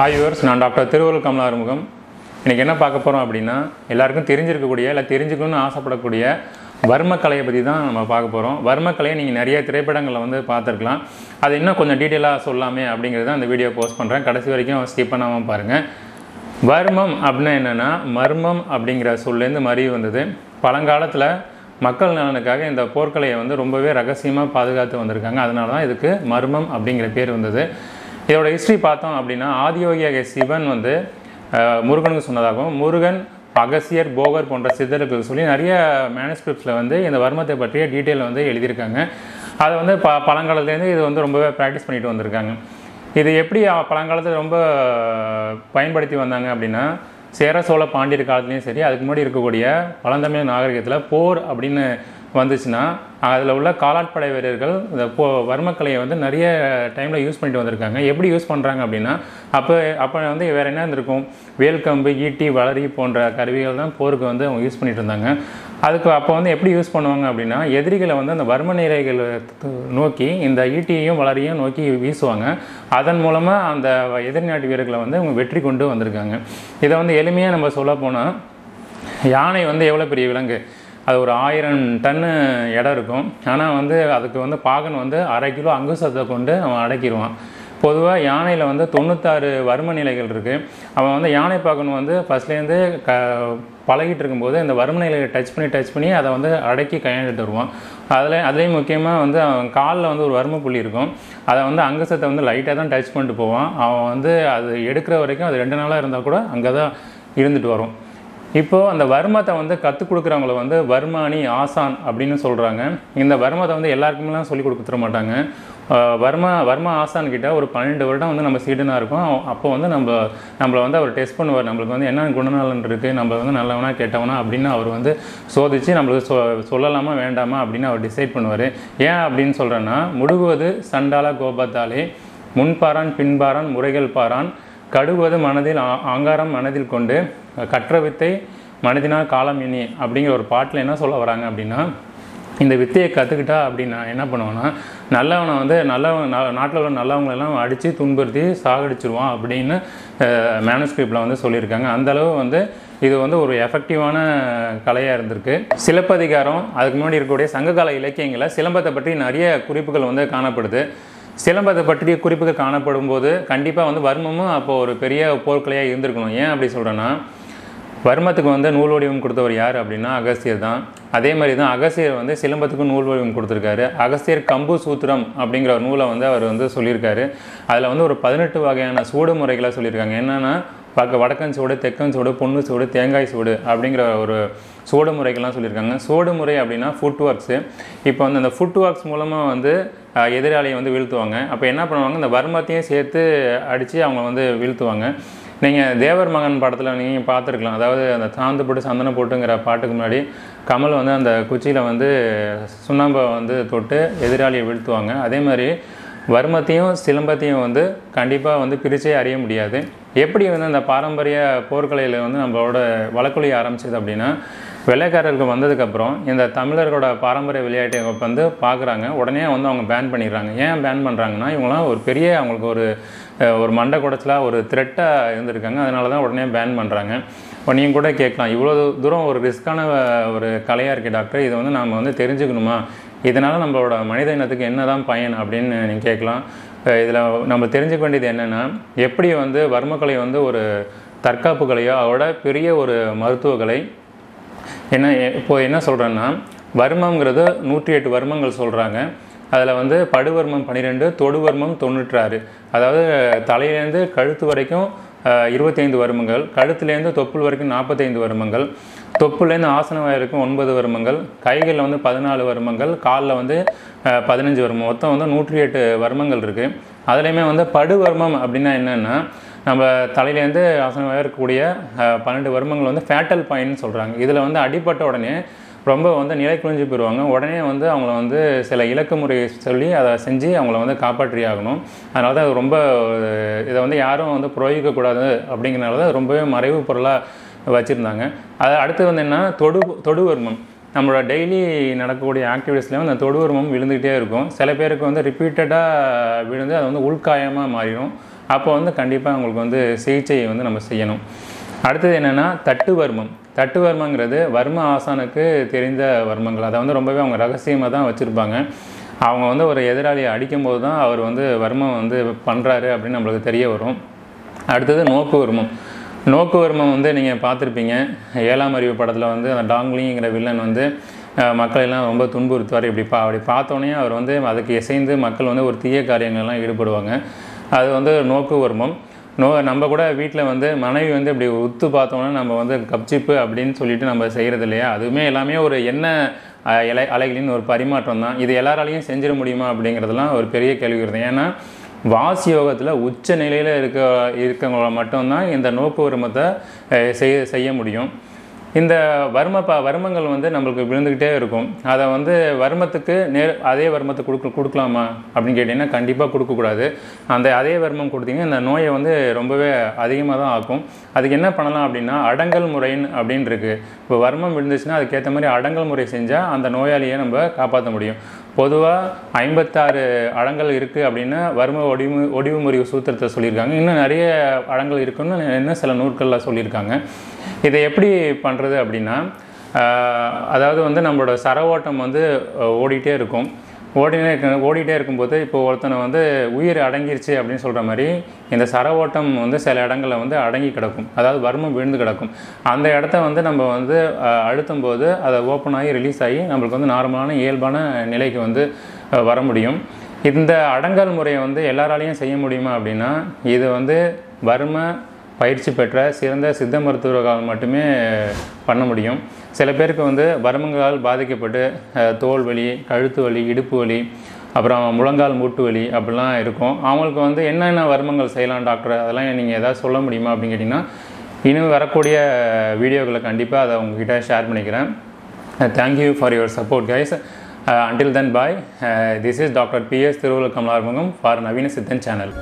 Hi viewers நான் doctor Thiruvallur Kamala Arumugam இன்றைக்கி என்ன பார்க்க போகிறோம் அப்படின்னா எல்லாருக்கும் தெரிஞ்சிருக்கக்கூடிய இல்லை தெரிஞ்சுக்கணும்னு ஆசைப்படக்கூடிய வர்மக்கலையை பற்றி தான் நம்ம பார்க்க போகிறோம் வர்மக்கலையை நீங்கள் நிறைய திரைப்படங்களில் வந்து பார்த்துருக்கலாம். அது இன்னும் கொஞ்சம் டீட்டெயிலாக சொல்லாமே அப்படிங்கிறத அந்த வீடியோ போஸ்ட் பண்ணுறேன் கடைசி வரைக்கும் ஸ்கிப் பண்ணாமல் பாருங்கள் வர்மம் அப்படின்னா என்னென்னா மர்மம் அப்படிங்கிற சொல்லேருந்து மறி வந்தது. பழங்காலத்தில் மக்கள் நலனுக்காக இந்த போர்க்கலையை வந்து ரொம்பவே ரகசியமாக பாதுகாத்து வந்திருக்காங்க. அதனால தான் இதுக்கு மர்மம் அப்படிங்கிற பேர் வந்தது. இதோட ஹிஸ்ட்ரி பார்த்தோம் அப்படின்னா ஆதியோகியாக சிவன் வந்து முருகனுக்கு சொன்னதாகவும் முருகன் அகசியர் போகர் போன்ற சித்தர்களுக்கு சொல்லி நிறைய மேனஸ்கிரிப்ட்ஸில் வந்து இந்த வர்மத்தை பற்றிய டீட்டெயில் வந்து எழுதியிருக்காங்க. அதை வந்து ப பழங்காலத்துலேருந்து இது வந்து ரொம்பவே ப்ராக்டிஸ் பண்ணிட்டு வந்திருக்காங்க. இது எப்படி பழங்காலத்தில் ரொம்ப பயன்படுத்தி வந்தாங்க அப்படின்னா சேர சோழ பாண்டியர் காலத்துலேயும் சரி அதுக்கு முன்னாடி இருக்கக்கூடிய பழந்தமிழ் நாகரிகத்தில் போர் அப்படின்னு வந்துச்சுன்னா அதில் உள்ள காலாட்படை வீரர்கள் இந்த போ வர்மக்கலையை வந்து நிறைய டைமில் யூஸ் பண்ணிட்டு வந்திருக்காங்க. எப்படி யூஸ் பண்ணுறாங்க அப்படின்னா அப்போ அப்போ வந்து வேறு என்ன இருந்திருக்கும்? வேல்கம்பு ஈட்டி வளரி போன்ற கருவிகள் தான் போருக்கு வந்து அவங்க யூஸ் பண்ணிட்டு இருந்தாங்க. அதுக்கு அப்போ வந்து எப்படி யூஸ் பண்ணுவாங்க அப்படின்னா எதிரிகளை வந்து அந்த வர்ம நிலைகளை நோக்கி இந்த ஈட்டியையும் வளரியும் நோக்கி வீசுவாங்க. அதன் மூலமாக அந்த எதிர்நாட்டு வீரர்களை வந்து அவங்க வெற்றி கொண்டு வந்திருக்காங்க. இதை வந்து எளிமையாக நம்ம சொல்ல போனால் யானை வந்து எவ்வளோ பெரிய விலங்கு? அது ஒரு ஆயிரம் டன்னு இடம் இருக்கும். ஆனால் வந்து அதுக்கு வந்து பாகன் வந்து அரை கிலோ அங்குசத்தை கொண்டு அவன் அடக்கிடுவான். பொதுவாக யானையில் வந்து தொண்ணூத்தாறு வர்ம நிலைகள் இருக்குது அவன் வந்து யானை பாகன் வந்து ஃபஸ்ட்லேருந்து க பழகிட்டு இருக்கும்போது இந்த வர்ம நிலையை டச் பண்ணி டச் பண்ணி அதை வந்து அடக்கி கையாண்டுட்டு வருவான் அதில் அதுலேயும் முக்கியமாக வந்து அவன் காலில் வந்து ஒரு வர்ம புள்ளி இருக்கும். அதை வந்து அங்கசத்தை வந்து லைட்டாக தான் டச் பண்ணிட்டு போவான். அவன் வந்து அது எடுக்கிற வரைக்கும் அது ரெண்டு நாளாக இருந்தால் கூட அங்கே தான் இருந்துட்டு வரும். இப்போது அந்த வர்மத்தை வந்து கற்றுக் கொடுக்குறவங்கள வந்து வர்மானி ஆசான் அப்படின்னு சொல்கிறாங்க இந்த வர்மத்தை வந்து எல்லாருக்குமெல்லாம் சொல்லி கொடுத்துட மாட்டாங்க. வர்மா வர்மா ஆசான் கிட்ட ஒரு பன்னெண்டு வருடம் வந்து நம்ம சீடனாக இருக்கோம். அப்போ வந்து நம்ம நம்மளை வந்து அவர் டெஸ்ட் பண்ணுவார். நம்மளுக்கு வந்து என்ன குணநலன் இருக்குது நம்ம வந்து நல்லவனா கெட்டவனா அப்படின்னு அவர் வந்து சோதித்து நம்மளுக்கு சொ சொல்லலாமா வேண்டாமா அப்படின்னு அவர் டிசைட் பண்ணுவார். ஏன் அப்படின்னு சொல்கிறேன்னா முடுகுவது சண்டால கோபத்தாலே முன்பாரான் பின்பாரான் முறைகள் பாரான் கடுவது மனதில் ஆ- ஆங்காரம் மனதில் கொண்டு கற்ற வித்தை மனதினால் காலம் இனி அப்படிங்கிற ஒரு பாட்டில் என்ன சொல்ல வராங்க அப்படின்னா இந்த வித்தையை கற்றுக்கிட்டா அப்படின்னா என்ன பண்ணுவோன்னா நல்லவனை வந்து நல்லவன் நாட்டில் உள்ள நல்லவங்களெல்லாம் அடித்து துன்புறுத்தி சாகடிச்சிருவான் அப்படின்னு மேனுஸ்கிரிப்டில் வந்து சொல்லியிருக்காங்க. அந்த அளவு வந்து இது வந்து ஒரு எஃபெக்டிவான கலையாக இருந்திருக்கு. சிலப்பதிகாரம் அதுக்கு முன்னாடி இருக்கக்கூடிய சங்ககால இலக்கியங்களில் சிலம்பத்தை பற்றி நிறைய குறிப்புகள் வந்து காணப்படுது. சிலம்பத்தை பற்றிய குறிப்புகள் காணப்படும் போது கண்டிப்பாக வந்து வர்மமும் அப்போ ஒரு பெரிய போர்க்கலையாக இருந்திருக்கணும். ஏன் அப்படி சொல்கிறேன்னா வர்மத்துக்கு வந்து நூல் வடிவம் கொடுத்தவர் யார் அப்படின்னா அகஸ்தியர் தான். அதே மாதிரி தான் அகஸ்தியர் வந்து சிலம்பத்துக்கும் நூல் வடிவம் கொடுத்துருக்காரு. அகஸ்தியர் கம்பு சூத்திரம் அப்படிங்கிற ஒரு நூலை வந்து அவர் வந்து சொல்லியிருக்காரு. அதில் வந்து ஒரு பதினெட்டு வகையான சூடு முறைகளை சொல்லியிருக்காங்க. என்னென்னா பார்க்க வடக்கன் சூடு தெக்கன் சூடு பொண்ணு சூடு தேங்காய் சூடு அப்படிங்கிற ஒரு சூடு முறைகள்லாம் சொல்லியிருக்காங்க. சூடு முறை அப்படின்னா ஃபுட் ஒர்க்ஸு இப்போ வந்து அந்த ஃபுட் ஒர்க்ஸ் மூலமாக வந்து எதிராளியை வந்து வீழ்த்துவாங்க. அப்போ என்ன பண்ணுவாங்க? இந்த வர்மத்தையும் சேர்த்து அடித்து அவங்க வந்து வீழ்த்துவாங்க. நீங்கள் தேவர் மகன் படத்தில் நீங்கள் பார்த்துருக்கலாம். அதாவது அந்த சாந்து போட்டு சந்தனம் போட்டுங்கிற பாட்டுக்கு முன்னாடி கமல் வந்து அந்த குச்சியில் வந்து சுண்ணாம்பை வந்து தொட்டு எதிராளியை வீழ்த்துவாங்க. அதே மாதிரி வர்மத்தையும் சிலம்பத்தையும் வந்து கண்டிப்பாக வந்து பிரிச்சே அறிய முடியாது. எப்படி வந்து அந்த பாரம்பரிய போர்க்கலையில் வந்து நம்மளோட வழக்கொலி ஆரம்பிச்சது அப்படின்னா வெள்ளைக்காரர்கள் வந்ததுக்கப்புறம் இந்த தமிழர்களோட பாரம்பரிய விளையாட்டை வந்து பார்க்குறாங்க உடனே வந்து அவங்க பேன் பண்ணிடுறாங்க. ஏன் பேன் பண்ணுறாங்கன்னா இவங்களாம் ஒரு பெரிய அவங்களுக்கு ஒரு ஒரு மண்டை குடச்சலாக ஒரு த்ரெட்டாக இருந்திருக்காங்க. அதனால தான் உடனே பேன் பண்ணுறாங்க இப்போ நீங்கள் கூட கேட்கலாம். இவ்வளோ தூரம் ஒரு ரிஸ்க்கான ஒரு கலையாக இருக்குது டாக்டர். இதை வந்து நாம் வந்து தெரிஞ்சுக்கணுமா? இதனால் நம்மளோட மனித இனத்துக்கு என்ன தான் பயன் அப்படின்னு நீங்கள் கேட்கலாம். இதில் நம்ம தெரிஞ்சுக்க வேண்டியது என்னென்னா எப்படி வந்து வர்மக்கலை வந்து ஒரு தற்காப்பு கலையோ அதோட பெரிய ஒரு மருத்துவ கலை என்ன இப்போ என்ன சொல்கிறேன்னா வர்மங்கிறது நூற்றி எட்டு வர்மங்கள் சொல்கிறாங்க அதில் வந்து படுவர்மம் பன்னிரெண்டு தொடுவர்மம் தொண்ணூற்றாறு. அதாவது தலையிலேருந்து கழுத்து வரைக்கும் இருபத்தைந்து வருமங்கள். கழுத்துலேருந்து தொப்புள் வரைக்கும் நாற்பத்தைந்து வருமங்கள். தொப்புலேருந்து ஆசனம் வரைக்கும் ஒன்பது வருமங்கள். கைகளில் வந்து பதினாலு வருமங்கள். காலில் வந்து பதினஞ்சு வருமம் மொத்தம் வந்து நூற்றி எட்டு வருமங்கள் இருக்குது அதுலேயுமே வந்து படுவர்மம் அப்படின்னா என்னென்னா நம்ம தலையிலேருந்து ஆசனம் இருக்கக்கூடிய பன்னெண்டு வருமங்கள் வந்து ஃபேட்டல் பாயின்னு சொல்கிறாங்க இதில் வந்து அடிப்பட்ட உடனே ரொம்ப வந்து நிலை குழிஞ்சு போயிடுவாங்க. உடனே வந்து அவங்கள வந்து சில இலக்கு முறை சொல்லி அதை செஞ்சு அவங்கள வந்து காப்பாற்றி ஆகணும். அதனால தான் ரொம்ப இதை வந்து யாரும் வந்து புரோகிக்கக்கூடாது அப்படிங்கிறனால தான் ரொம்பவே மறைவு பொருளாக வச்சுருந்தாங்க. அது அடுத்து வந்து என்ன தொடு தொடுவர்மம் நம்மளோட டெய்லி நடக்கக்கூடிய ஆக்டிவிட்டீஸ்லேயும் அந்த தொடுவர்மம் விழுந்துக்கிட்டே இருக்கும். சில பேருக்கு வந்து ரிப்பீட்டடாக விழுந்து அது வந்து உள்காயமாக மாறிடும். அப்போ வந்து கண்டிப்பாக அவங்களுக்கு வந்து சிகிச்சையை வந்து நம்ம செய்யணும். அடுத்தது என்னென்னா தட்டு வர்மம். தட்டு வர்மங்கிறது வர்ம ஆசானுக்கு தெரிந்த வர்மங்கள். அதை வந்து ரொம்பவே அவங்க ரகசியமாக தான் வச்சுருப்பாங்க. அவங்க வந்து ஒரு எதிராளியை அடிக்கும்போது தான் அவர் வந்து வர்மம் வந்து பண்ணுறாரு அப்படின்னு நம்மளுக்கு தெரிய வரும். அடுத்தது நோக்கு வர்மம். நோக்கு வர்மம் வந்து நீங்கள் பார்த்துருப்பீங்க. ஏழாம் அறிவு படத்தில் வந்து அந்த டாங்லிங்கிற வில்லன் வந்து மக்களெல்லாம் மக்களை எல்லாம் ரொம்ப துன்புறுத்துவார். இப்படி பா அப்படி பார்த்தோன்னே அவர் வந்து அதுக்கு இசைந்து மக்கள் வந்து ஒரு தீய காரியங்கள்லாம் ஈடுபடுவாங்க. அது வந்து நோக்கு வர்மம். நோ நம்ம கூட வீட்டில் வந்து மனைவி வந்து இப்படி உத்து பார்த்தோன்னா நம்ம வந்து கப்சிப்பு அப்படின்னு சொல்லிட்டு நம்ம செய்கிறது இல்லையா? அதுவுமே எல்லாமே ஒரு எண்ணெய் இலை அலைகளின் ஒரு பரிமாற்றம் தான். இது எல்லாராலையும் செஞ்சிட முடியுமா அப்படிங்கிறதுலாம் ஒரு பெரிய கேள்வி வருது. ஏன்னா வாசி யோகத்தில் உச்ச நிலையில் இருக்க இருக்கவங்கள மட்டும்தான் இந்த நோக்கு உரிமத்தை செய்ய செய்ய முடியும். இந்த வர்ம ப வர்மங்கள் வந்து நம்மளுக்கு விழுந்துக்கிட்டே இருக்கும். அதை வந்து வர்மத்துக்கு நேர் அதே வர்மத்தை கொடுக்க கொடுக்கலாமா? அப்படின்னு கேட்டிங்கன்னா கண்டிப்பாக கொடுக்கக்கூடாது. அந்த அதே வர்மம் கொடுத்தீங்கன்னா இந்த நோயை வந்து ரொம்பவே அதிகமாக தான் ஆக்கும். அதுக்கு என்ன பண்ணலாம் அப்படின்னா அடங்கல் முறைன்னு அப்படின்னு இருக்குது இப்போ வர்மம் விழுந்துச்சுன்னா அதுக்கேற்ற மாதிரி அடங்கல் முறை செஞ்சால் அந்த நோயாளியை நம்ம காப்பாற்ற முடியும். பொதுவாக ஐம்பத்தாறு அடங்கல் இருக்குது அப்படின்னா வர்ம ஒடிவு ஒடிவு முறிவு சூத்திரத்தை சொல்லியிருக்காங்க. இன்னும் நிறைய அடங்கல் இருக்குன்னு இன்னும் சில நூல்களில் சொல்லியிருக்காங்க. இதை எப்படி பண்ணுறது அப்படின்னா அதாவது வந்து நம்மளோட சர ஓட்டம் வந்து ஓடிட்டே இருக்கும். ஓடினே இருக்க ஓடிட்டே இருக்கும்போது இப்போ ஒருத்தனை வந்து உயிர் அடங்கிருச்சு அப்படின்னு சொல்கிற மாதிரி இந்த சர ஓட்டம் வந்து சில இடங்களில் வந்து அடங்கி கிடக்கும். அதாவது வர்மம் விழுந்து கிடக்கும். அந்த இடத்த வந்து நம்ம வந்து அழுத்தும் போது அதை ஓப்பன் ஆகி ரிலீஸ் ஆகி நம்மளுக்கு வந்து நார்மலான இயல்பான நிலைக்கு வந்து வர முடியும். இந்த அடங்கல் முறையை வந்து எல்லாராலையும் செய்ய முடியுமா அப்படின்னா இது வந்து வர்ம பயிற்சி பெற்ற சிறந்த சித்த மருத்துவர்களால் மட்டுமே பண்ண முடியும். சில பேருக்கு வந்து வர்மங்களால் பாதிக்கப்பட்டு தோல் வலி கழுத்து வலி இடுப்பு வலி அப்புறம் முழங்கால் மூட்டு வலி அப்படிலாம் இருக்கும். அவங்களுக்கு வந்து என்னென்ன வர்மங்கள் செய்யலாம் டாக்டர்? அதெல்லாம் நீங்கள் எதாவது சொல்ல முடியுமா அப்படின்னு கேட்டிங்கன்னா இன்னும் வரக்கூடிய வீடியோக்களை கண்டிப்பாக அதை உங்ககிட்ட ஷேர் பண்ணிக்கிறேன். Thank you for your support guys until then bye this is doctor P S Thiruvalluvar Kamalarmangam for Naveena Siddhan channel